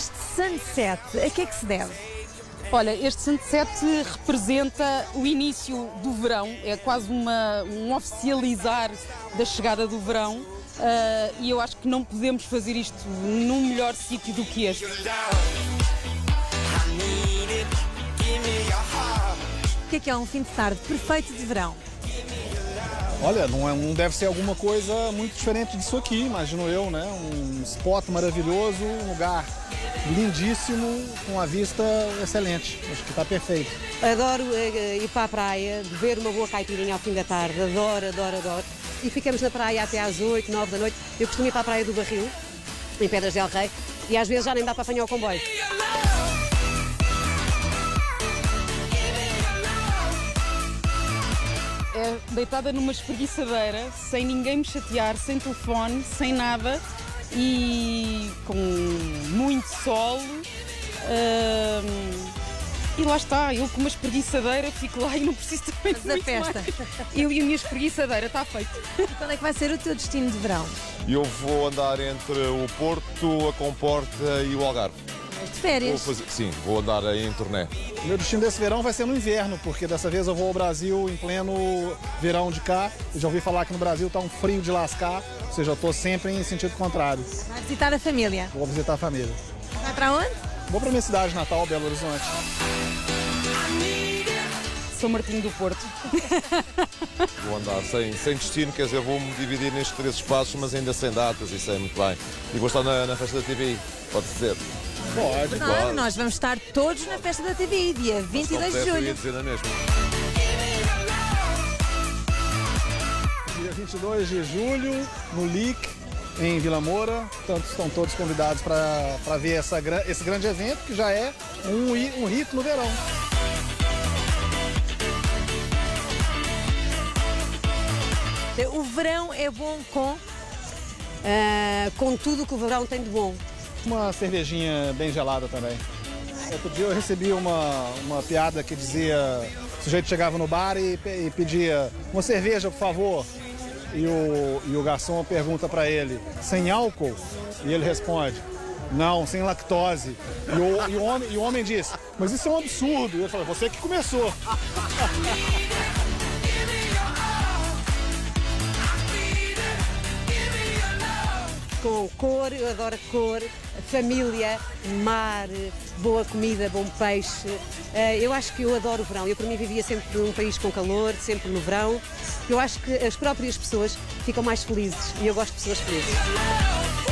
sunset, a que é que se deve? Olha, este sunset representa o início do verão, é quase uma, um oficializar da chegada do verão. uh, e eu acho que não podemos fazer isto num melhor sítio do que este. O que é que é um fim de tarde perfeito de verão? Olha, não, é, não deve ser alguma coisa muito diferente disso aqui, imagino eu, né? Um spot maravilhoso, um lugar lindíssimo, com a vista excelente. Acho que está perfeito. Adoro eh, ir para a praia, beber uma boa caipirinha ao fim da tarde. Adoro, adoro, adoro. E ficamos na praia até às 8, 9 da noite. Eu costumo ir para a praia do Barril, em Pedras del Rei, e às vezes já nem dá para apanhar o comboio. É deitada numa espreguiçadeira, sem ninguém me chatear, sem telefone, sem nada e com muito sol. Hum, e lá está, eu com uma espreguiçadeira fico lá e não preciso também Mas a muito festa. mais. Eu e a minha espreguiçadeira, está feito. E qual é que vai ser o teu destino de verão? Eu vou andar entre o Porto, a Comporta e o Algarve. De Vou férias. fazer, sim, vou andar aí em turnê. O meu destino desse verão vai ser no inverno, porque dessa vez eu vou ao Brasil em pleno verão de cá. Eu já ouvi falar que no Brasil tá um frio de lascar, ou seja, eu tô sempre em sentido contrário. Vai visitar a família. Vou visitar a família. Vai para onde? Vou para minha cidade natal, Belo Horizonte. São Martinho do Porto. Vou andar sem, sem destino, quer dizer, vou-me dividir nestes três espaços, mas ainda sem datas, e sei muito bem. E vou estar na, na festa da TV, pode ser. Pode. Claro, nós vamos estar todos na festa da TV, dia 22 de julho. dizer na mesma. Dia 22 de julho, no LIC, em Vila Moura. Portanto, estão todos convidados para ver essa, esse grande evento, que já é um, um rito no verão. O verão é bom com. Ah, com tudo que o verão tem de bom. Uma cervejinha bem gelada também. Outro dia eu recebi uma, uma piada que dizia: o sujeito chegava no bar e, e pedia uma cerveja, por favor. E o, e o garçom pergunta para ele: sem álcool? E ele responde: não, sem lactose. E o, e o homem, e o homem diz: mas isso é um absurdo. E ele fala: você que começou. Com cor, eu adoro cor, família, mar, boa comida, bom peixe. Ah, eu acho que eu adoro o verão. Eu, para mim, vivia sempre num país com calor, sempre no verão. Eu acho que as próprias pessoas ficam mais felizes e eu gosto de pessoas felizes.